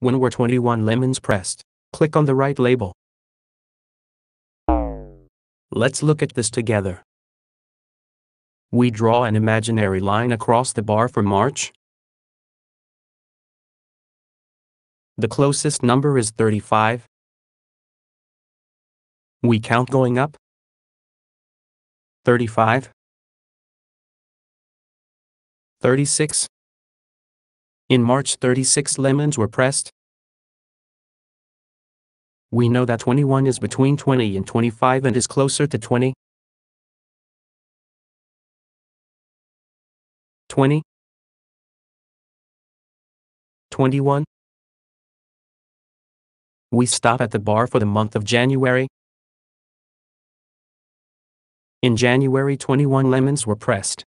When were 21 lemons pressed? Click on the right label. Let's look at this together. We draw an imaginary line across the bar for March. The closest number is 35. We count going up. 35. 36. In March 36 lemons were pressed. We know that 21 is between 20 and 25 and is closer to 20. 20. 21. We stop at the bar for the month of January. In January 21 lemons were pressed.